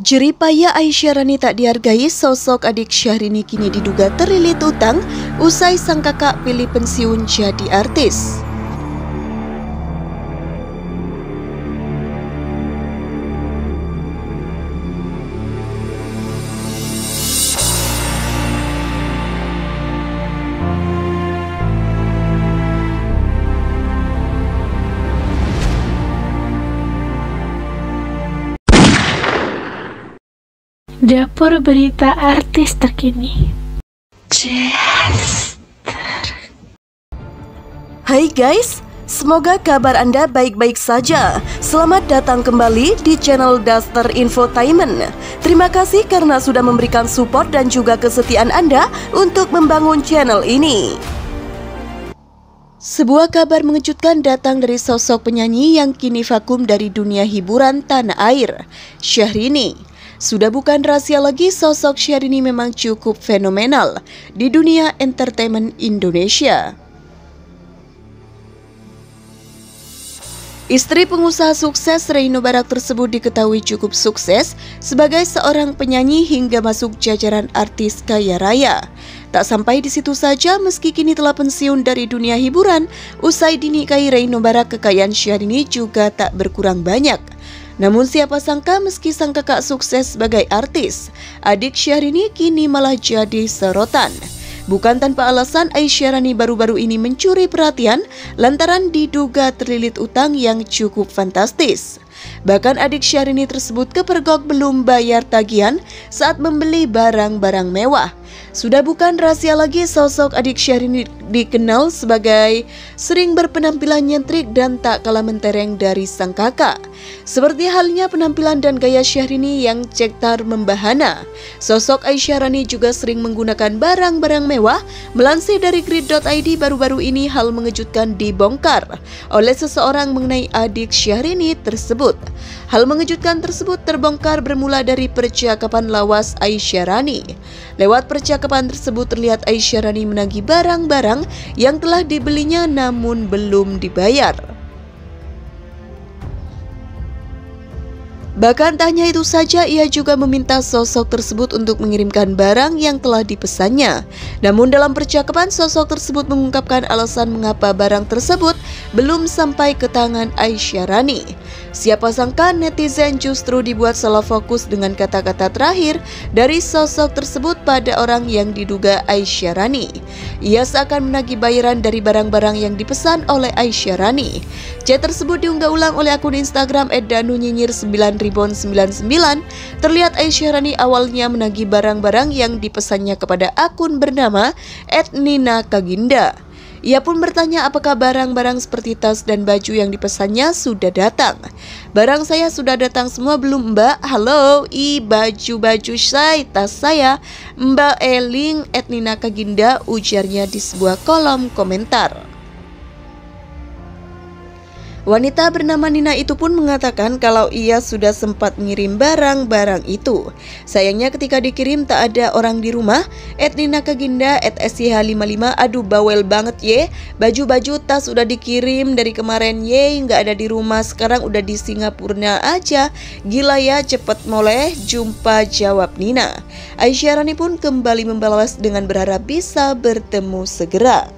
Jeripaya Aisyah Rani tak dihargai sosok adik Syahrini kini diduga terlilit utang usai sang kakak pilih pensiun jadi artis. Dapur berita artis terkini. Hai guys, semoga kabar Anda baik-baik saja. Selamat datang kembali di channel Duster Infotainment. Terima kasih karena sudah memberikan support dan juga kesetiaan Anda untuk membangun channel ini. Sebuah kabar mengejutkan datang dari sosok penyanyi yang kini vakum dari dunia hiburan tanah air, Syahrini. Sudah bukan rahasia lagi sosok Syahrini memang cukup fenomenal di dunia entertainment Indonesia. Istri pengusaha sukses Reino Barak tersebut diketahui cukup sukses sebagai seorang penyanyi hingga masuk jajaran artis kaya raya. Tak sampai di situ saja meski kini telah pensiun dari dunia hiburan, usai dinikahi Reino Barak kekayaan Syahrini juga tak berkurang banyak. Namun siapa sangka meski sang kakak sukses sebagai artis, adik Syahrini kini malah jadi serotan. Bukan tanpa alasan Aisyah Rani baru-baru ini mencuri perhatian lantaran diduga terlilit utang yang cukup fantastis. Bahkan adik Syahrini tersebut kepergok belum bayar tagihan saat membeli barang-barang mewah. Sudah bukan rahasia lagi sosok adik Syahrini dikenal sebagai sering berpenampilan nyentrik dan tak kalah mentereng dari sang kakak. Seperti halnya penampilan dan gaya Syahrini yang cektar membahana, sosok Aisyah Rani juga sering menggunakan barang-barang mewah. Melansir dari grid.id baru-baru ini hal mengejutkan dibongkar oleh seseorang mengenai adik Syahrini tersebut. Hal mengejutkan tersebut terbongkar bermula dari percakapan lawas Aisyah Rani. Lewat percakapan tersebut terlihat Aisyah Rani menagih barang-barang yang telah dibelinya namun belum dibayar. Bahkan tanya itu saja, ia juga meminta sosok tersebut untuk mengirimkan barang yang telah dipesannya. Namun dalam percakapan, sosok tersebut mengungkapkan alasan mengapa barang tersebut belum sampai ke tangan Aisyah Rani. Siapa sangka netizen justru dibuat salah fokus dengan kata-kata terakhir dari sosok tersebut pada orang yang diduga Aisyah Rani. Ia seakan menagih bayaran dari barang-barang yang dipesan oleh Aisyah Rani. Chat tersebut diunggah ulang oleh akun Instagram @danunyinyir 9099. Terlihat Aisyah Rani awalnya menagih barang-barang yang dipesannya kepada akun bernama @nina Kaginda. Ia pun bertanya apakah barang-barang seperti tas dan baju yang dipesannya sudah datang. Barang saya sudah datang semua belum mbak? Halo, i baju-baju saya, tas saya. Mbak Eling Etnina Kaginda ujarnya di sebuah kolom komentar. Wanita bernama Nina itu pun mengatakan kalau ia sudah sempat mengirim barang-barang itu. Sayangnya ketika dikirim tak ada orang di rumah. Et Nina Kaginda, et SCH55, aduh bawel banget ye. Baju-baju tas sudah dikirim dari kemarin ye, nggak ada di rumah. Sekarang udah di Singapura aja. Gila ya, cepet moleh. Jumpa jawab Nina. Aisyah Rani pun kembali membalas dengan berharap bisa bertemu segera.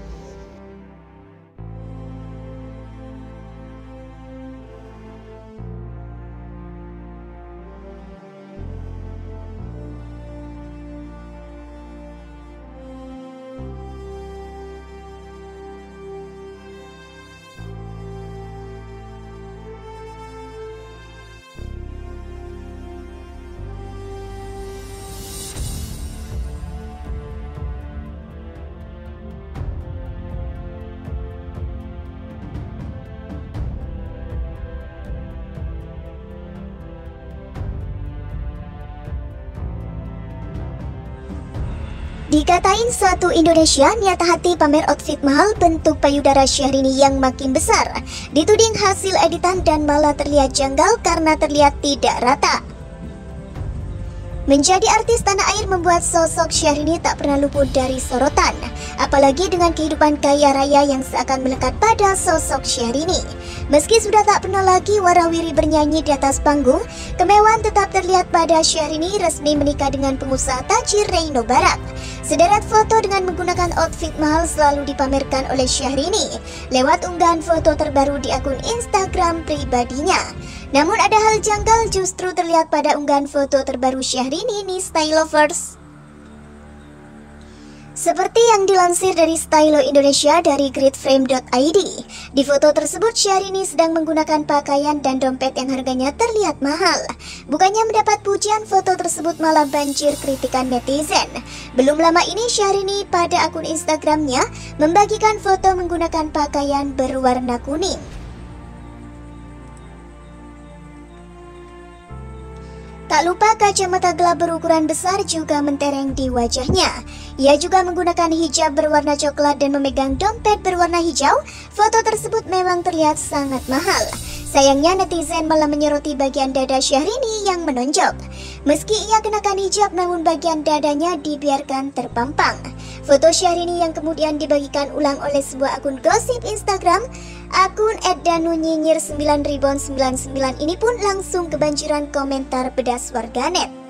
Dikatain satu Indonesia niat hati pamer outfit mahal bentuk payudara Syahrini yang makin besar. Dituding hasil editan dan malah terlihat janggal karena terlihat tidak rata. Menjadi artis tanah air membuat sosok Syahrini tak pernah luput dari sorotan, apalagi dengan kehidupan kaya raya yang seakan melekat pada sosok Syahrini. Meski sudah tak pernah lagi warawiri bernyanyi di atas panggung, kemewahan tetap terlihat pada Syahrini resmi menikah dengan pengusaha tajir Reino Barat. Sederet foto dengan menggunakan outfit mahal selalu dipamerkan oleh Syahrini lewat unggahan foto terbaru di akun Instagram pribadinya. Namun ada hal janggal justru terlihat pada unggahan foto terbaru Syahrini nih Style Lovers. Seperti yang dilansir dari Stylo Indonesia dari gridframe.id, di foto tersebut Syahrini sedang menggunakan pakaian dan dompet yang harganya terlihat mahal. Bukannya mendapat pujian, foto tersebut malah banjir kritikan netizen. Belum lama ini Syahrini pada akun Instagramnya membagikan foto menggunakan pakaian berwarna kuning. Tak lupa kacamata gelap berukuran besar juga mentereng di wajahnya. Ia juga menggunakan hijab berwarna coklat dan memegang dompet berwarna hijau. Foto tersebut memang terlihat sangat mahal. Sayangnya netizen malah menyoroti bagian dada Syahrini yang menonjol. Meski ia kenakan hijab namun bagian dadanya dibiarkan terpampang. Foto Syahrini yang kemudian dibagikan ulang oleh sebuah akun gosip Instagram Akun @danunyinyir9099 ini pun langsung kebanjiran komentar pedas warganet.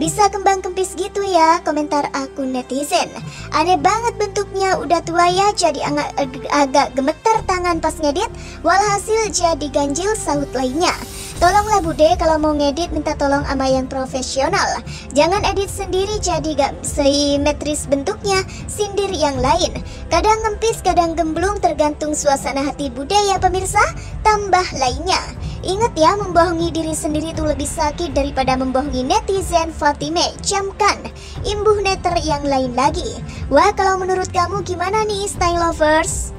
Bisa kembang kempis gitu ya komentar akun netizen. Aneh banget bentuknya udah tua ya jadi agak, agak gemeter tangan pas ngedit Walhasil jadi ganjil saut lainnya. Tolonglah bude kalau mau ngedit minta tolong sama yang profesional. Jangan edit sendiri jadi gak simetris bentuknya Sindir yang lain. Kadang ngempis kadang gemblung tergantung suasana hati bude ya pemirsa. Tambah lainnya Ingat ya membohongi diri sendiri itu lebih sakit daripada membohongi netizen Fatime Camkan Imbuh netter yang lain lagi Wah kalau menurut kamu gimana nih style lovers?